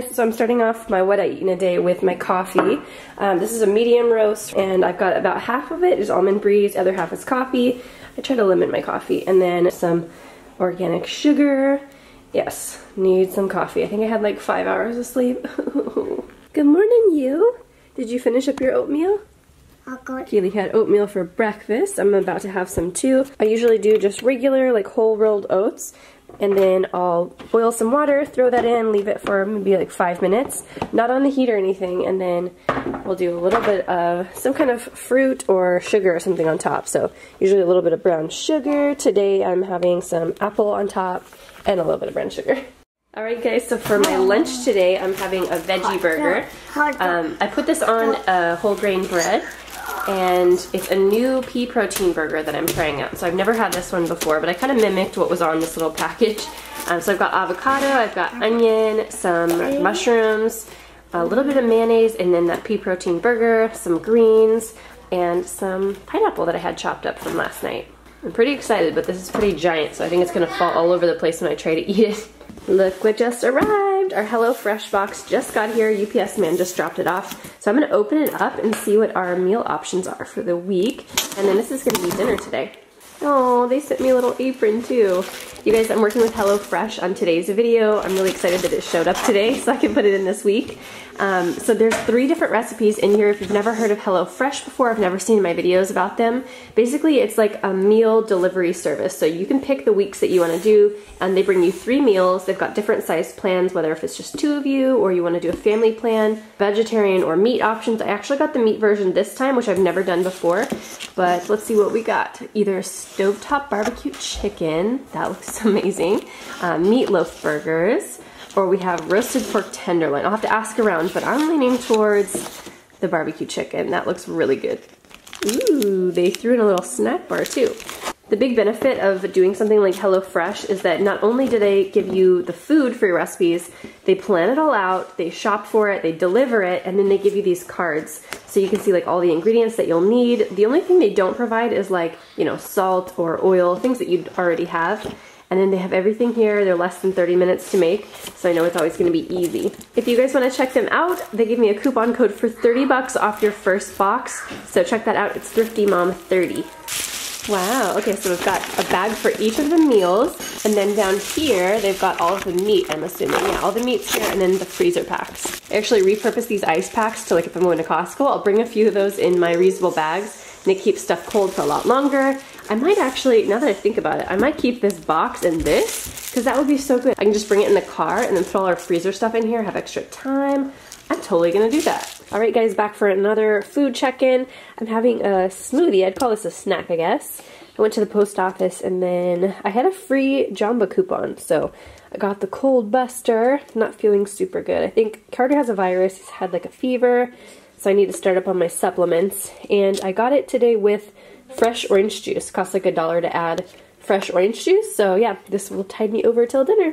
guys, so I'm starting off my what I eat in a day with my coffee. Um, this is a medium roast and I've got about half of it is almond breeze, other half is coffee. I try to limit my coffee. And then some organic sugar. Yes, need some coffee. I think I had like five hours of sleep. Good morning, you. Did you finish up your oatmeal? Keely had oatmeal for breakfast. I'm about to have some too. I usually do just regular like whole rolled oats and then I'll boil some water, throw that in, leave it for maybe like five minutes, not on the heat or anything, and then we'll do a little bit of some kind of fruit or sugar or something on top. So usually a little bit of brown sugar. Today I'm having some apple on top and a little bit of brown sugar. Alright guys, so for my lunch today I'm having a veggie burger. Um, I put this on a whole grain bread and it's a new pea protein burger that I'm trying out. So I've never had this one before, but I kind of mimicked what was on this little package. Um, so I've got avocado, I've got onion, some mushrooms, a little bit of mayonnaise, and then that pea protein burger, some greens, and some pineapple that I had chopped up from last night. I'm pretty excited, but this is pretty giant, so I think it's gonna fall all over the place when I try to eat it. Look what just arrived. Our HelloFresh box just got here. UPS man just dropped it off. So I'm gonna open it up and see what our meal options are for the week. And then this is gonna be dinner today. Oh, they sent me a little apron too. You guys, I'm working with HelloFresh on today's video. I'm really excited that it showed up today so I can put it in this week. Um, so there's three different recipes in here. If you've never heard of HelloFresh before, I've never seen my videos about them. Basically, it's like a meal delivery service. So you can pick the weeks that you want to do, and they bring you three meals. They've got different size plans, whether if it's just two of you or you want to do a family plan, vegetarian or meat options. I actually got the meat version this time, which I've never done before. But let's see what we got. Either stovetop barbecue chicken, that looks amazing, uh, meatloaf burgers, or we have roasted pork tenderloin. I'll have to ask around, but I'm leaning towards the barbecue chicken. That looks really good. Ooh, they threw in a little snack bar too. The big benefit of doing something like HelloFresh is that not only do they give you the food for your recipes, they plan it all out, they shop for it, they deliver it, and then they give you these cards so you can see like all the ingredients that you'll need. The only thing they don't provide is like, you know, salt or oil, things that you already have. And then they have everything here. They're less than 30 minutes to make, so I know it's always gonna be easy. If you guys wanna check them out, they give me a coupon code for 30 bucks off your first box. So check that out, it's ThriftyMom30. Wow, okay, so we've got a bag for each of the meals, and then down here, they've got all of the meat, I'm assuming. Yeah, all the meat's here, and then the freezer packs. I actually repurpose these ice packs to like if I'm going to Costco, I'll bring a few of those in my reusable bags, and it keeps stuff cold for a lot longer. I might actually, now that I think about it, I might keep this box and this, because that would be so good. I can just bring it in the car and then throw all our freezer stuff in here, have extra time. I'm totally gonna do that. All right, guys, back for another food check-in. I'm having a smoothie. I'd call this a snack, I guess. I went to the post office and then I had a free Jamba coupon. So I got the cold buster. Not feeling super good. I think Carter has a virus. He's had like a fever. So I need to start up on my supplements. And I got it today with fresh orange juice. Costs like a dollar to add fresh orange juice. So yeah, this will tide me over till dinner.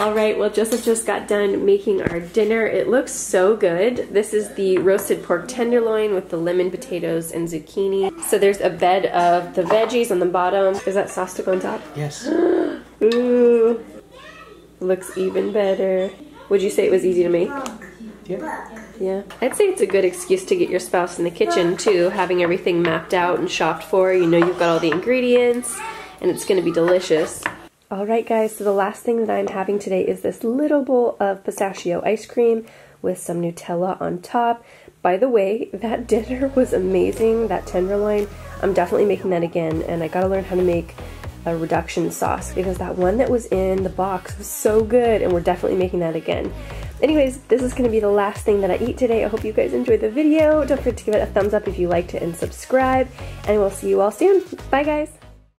All right, well Joseph just got done making our dinner. It looks so good. This is the roasted pork tenderloin with the lemon potatoes and zucchini. So there's a bed of the veggies on the bottom. Is that sauce to go on top? Yes. Ooh, looks even better. Would you say it was easy to make? Yeah. Yeah. I'd say it's a good excuse to get your spouse in the kitchen too, having everything mapped out and shopped for. You know you've got all the ingredients and it's gonna be delicious. Alright guys, so the last thing that I'm having today is this little bowl of pistachio ice cream with some Nutella on top. By the way, that dinner was amazing, that tenderloin. I'm definitely making that again and I gotta learn how to make a reduction sauce because that one that was in the box was so good and we're definitely making that again. Anyways, this is going to be the last thing that I eat today. I hope you guys enjoyed the video. Don't forget to give it a thumbs up if you liked it and subscribe. And we'll see you all soon. Bye guys!